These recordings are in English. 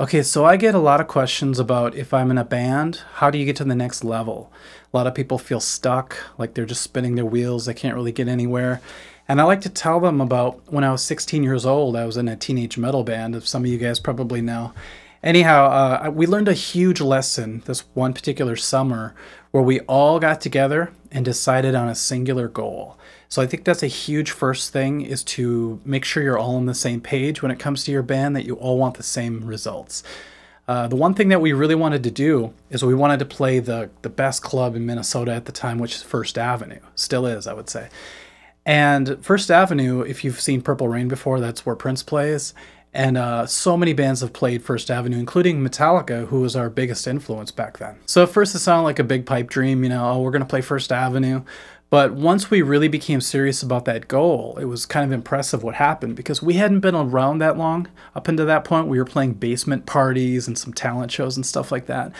Okay, so I get a lot of questions about if I'm in a band, how do you get to the next level? A lot of people feel stuck, like they're just spinning their wheels, they can't really get anywhere. And I like to tell them about when I was 16 years old, I was in a teenage metal band, as some of you guys probably know. Anyhow, uh, we learned a huge lesson this one particular summer where we all got together and decided on a singular goal. So I think that's a huge first thing is to make sure you're all on the same page when it comes to your band, that you all want the same results. Uh, the one thing that we really wanted to do is we wanted to play the, the best club in Minnesota at the time, which is First Avenue. Still is, I would say. And First Avenue, if you've seen Purple Rain before, that's where Prince plays. And uh, so many bands have played First Avenue, including Metallica, who was our biggest influence back then. So at first it sounded like a big pipe dream, you know, oh, we're going to play First Avenue. But once we really became serious about that goal, it was kind of impressive what happened because we hadn't been around that long. Up until that point, we were playing basement parties and some talent shows and stuff like that.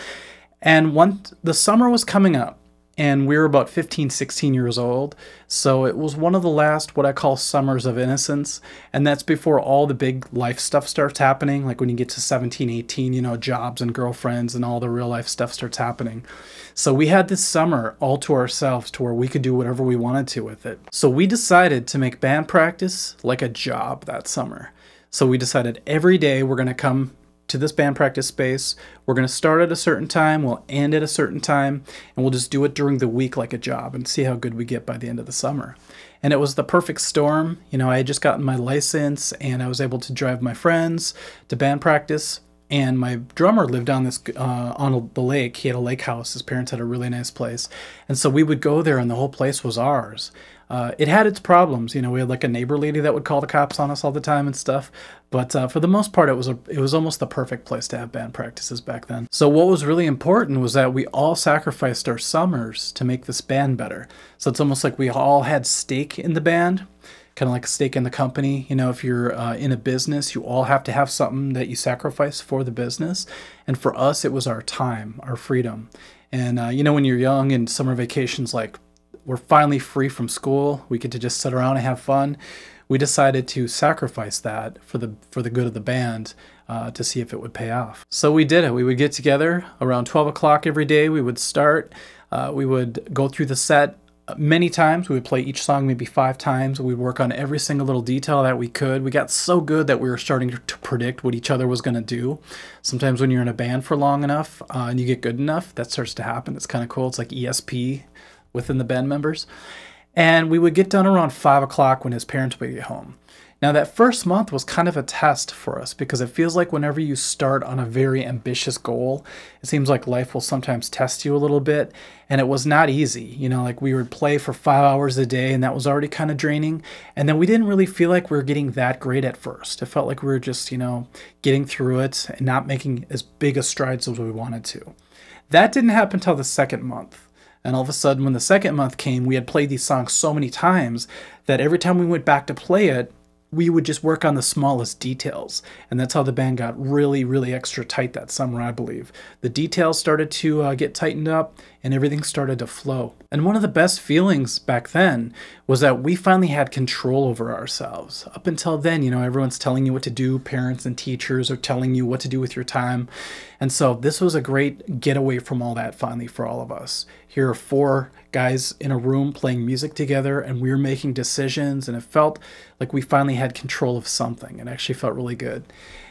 And once the summer was coming up, and we were about 15, 16 years old. So it was one of the last, what I call summers of innocence. And that's before all the big life stuff starts happening. Like when you get to 17, 18, you know, jobs and girlfriends and all the real life stuff starts happening. So we had this summer all to ourselves to where we could do whatever we wanted to with it. So we decided to make band practice like a job that summer. So we decided every day we're going to come to this band practice space. We're going to start at a certain time, we'll end at a certain time, and we'll just do it during the week like a job and see how good we get by the end of the summer. And it was the perfect storm. You know, I had just gotten my license and I was able to drive my friends to band practice. And my drummer lived on this uh, on the lake. He had a lake house. His parents had a really nice place, and so we would go there, and the whole place was ours. Uh, it had its problems. You know, we had like a neighbor lady that would call the cops on us all the time and stuff. But uh, for the most part, it was a it was almost the perfect place to have band practices back then. So what was really important was that we all sacrificed our summers to make this band better. So it's almost like we all had stake in the band kind of like a stake in the company. You know, if you're uh, in a business, you all have to have something that you sacrifice for the business. And for us, it was our time, our freedom. And, uh, you know, when you're young and summer vacations like we're finally free from school. We get to just sit around and have fun. We decided to sacrifice that for the for the good of the band uh, to see if it would pay off. So we did it. We would get together around 12 o'clock every day. We would start. Uh, we would go through the set many times. We would play each song maybe five times. We'd work on every single little detail that we could. We got so good that we were starting to predict what each other was going to do. Sometimes when you're in a band for long enough uh, and you get good enough, that starts to happen. It's kind of cool. It's like ESP within the band members. And we would get done around five o'clock when his parents would get home. Now, that first month was kind of a test for us because it feels like whenever you start on a very ambitious goal, it seems like life will sometimes test you a little bit. And it was not easy. You know, like we would play for five hours a day, and that was already kind of draining. And then we didn't really feel like we were getting that great at first. It felt like we were just, you know, getting through it and not making as big a strides as we wanted to. That didn't happen until the second month. And all of a sudden, when the second month came, we had played these songs so many times that every time we went back to play it, we would just work on the smallest details. And that's how the band got really, really extra tight that summer, I believe. The details started to uh, get tightened up and everything started to flow. And one of the best feelings back then was that we finally had control over ourselves. Up until then, you know, everyone's telling you what to do, parents and teachers are telling you what to do with your time. And so this was a great getaway from all that finally for all of us. Here are four guys in a room playing music together and we were making decisions and it felt like we finally had control of something. It actually felt really good.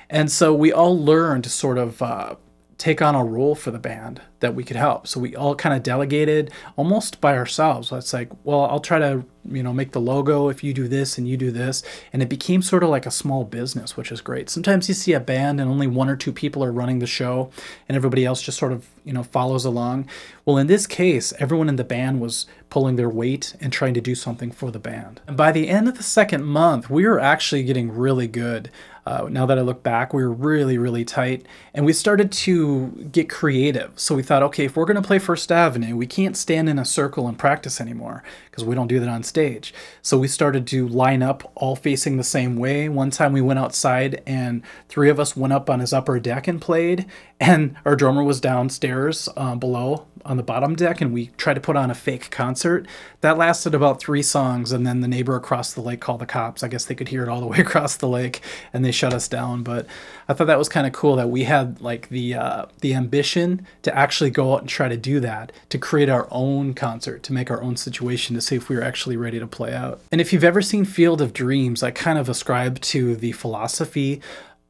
And so we all learned sort of uh, take on a role for the band that we could help. So we all kind of delegated almost by ourselves. It's like, well, I'll try to, you know, make the logo if you do this and you do this. And it became sort of like a small business, which is great. Sometimes you see a band and only one or two people are running the show and everybody else just sort of, you know, follows along. Well, in this case, everyone in the band was pulling their weight and trying to do something for the band. And by the end of the second month, we were actually getting really good. Uh, now that I look back, we were really, really tight and we started to get creative. So we thought, okay, if we're going to play First Avenue, we can't stand in a circle and practice anymore because we don't do that on stage. So we started to line up all facing the same way. One time we went outside and three of us went up on his upper deck and played, and our drummer was downstairs uh, below on the bottom deck and we tried to put on a fake concert. That lasted about three songs and then the neighbor across the lake called the cops. I guess they could hear it all the way across the lake and they shut us down. But I thought that was kind of cool that we had like the uh, the ambition to actually go out and try to do that, to create our own concert, to make our own situation, to see if we were actually ready to play out. And if you've ever seen Field of Dreams, I kind of ascribe to the philosophy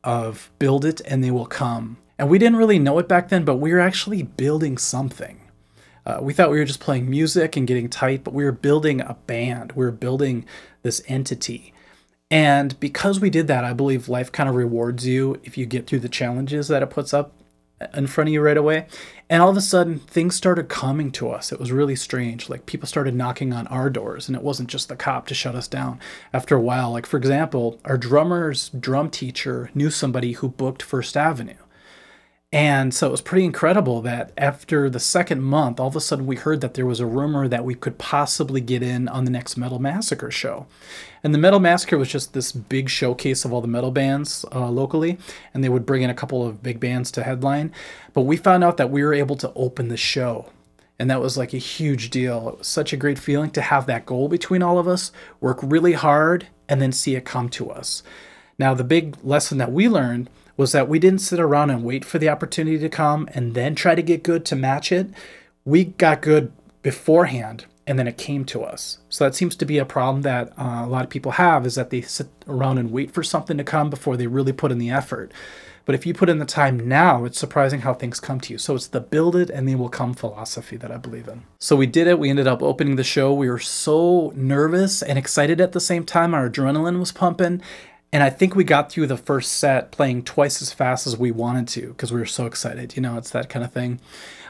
of build it and they will come. And we didn't really know it back then, but we were actually building something. Uh, we thought we were just playing music and getting tight, but we were building a band. We were building this entity. And because we did that, I believe life kind of rewards you if you get through the challenges that it puts up in front of you right away. And all of a sudden, things started coming to us. It was really strange. Like people started knocking on our doors, and it wasn't just the cop to shut us down. After a while, like for example, our drummer's drum teacher knew somebody who booked First Avenue. And so it was pretty incredible that after the second month, all of a sudden we heard that there was a rumor that we could possibly get in on the next Metal Massacre show. And the Metal Massacre was just this big showcase of all the metal bands uh, locally, and they would bring in a couple of big bands to headline. But we found out that we were able to open the show. And that was like a huge deal. It was such a great feeling to have that goal between all of us, work really hard, and then see it come to us. Now, the big lesson that we learned was that we didn't sit around and wait for the opportunity to come and then try to get good to match it. We got good beforehand and then it came to us. So that seems to be a problem that uh, a lot of people have is that they sit around and wait for something to come before they really put in the effort. But if you put in the time now, it's surprising how things come to you. So it's the build it and they will come philosophy that I believe in. So we did it. We ended up opening the show. We were so nervous and excited at the same time. Our adrenaline was pumping. And I think we got through the first set playing twice as fast as we wanted to because we were so excited. You know, it's that kind of thing.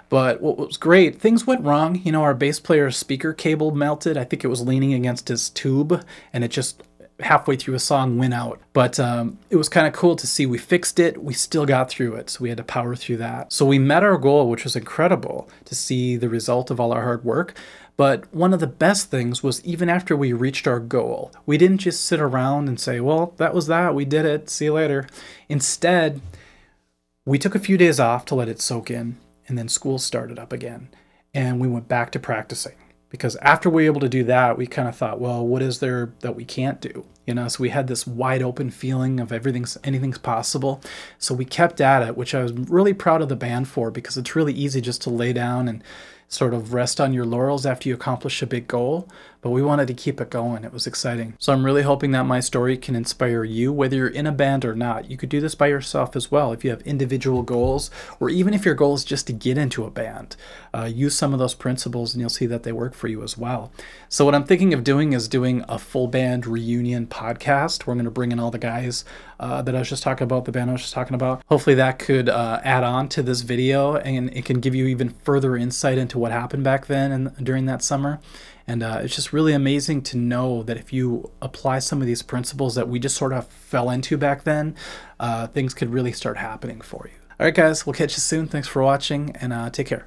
But what was great, things went wrong. You know, our bass player's speaker cable melted. I think it was leaning against his tube and it just halfway through a song went out. But um, it was kind of cool to see we fixed it. We still got through it. So we had to power through that. So we met our goal, which was incredible to see the result of all our hard work. But one of the best things was even after we reached our goal, we didn't just sit around and say, well, that was that. We did it. See you later. Instead, we took a few days off to let it soak in, and then school started up again. And we went back to practicing because after we were able to do that, we kind of thought, well, what is there that we can't do? You know, so we had this wide open feeling of everything's anything's possible. So we kept at it, which I was really proud of the band for because it's really easy just to lay down and sort of rest on your laurels after you accomplish a big goal, but we wanted to keep it going. It was exciting. So I'm really hoping that my story can inspire you, whether you're in a band or not. You could do this by yourself as well if you have individual goals, or even if your goal is just to get into a band. Uh, use some of those principles and you'll see that they work for you as well. So what I'm thinking of doing is doing a full band reunion podcast. We're going to bring in all the guys uh, that I was just talking about, the band I was just talking about. Hopefully that could uh, add on to this video and it can give you even further insight into what happened back then and during that summer. And uh, it's just really amazing to know that if you apply some of these principles that we just sort of fell into back then, uh, things could really start happening for you. All right, guys, we'll catch you soon. Thanks for watching and uh, take care.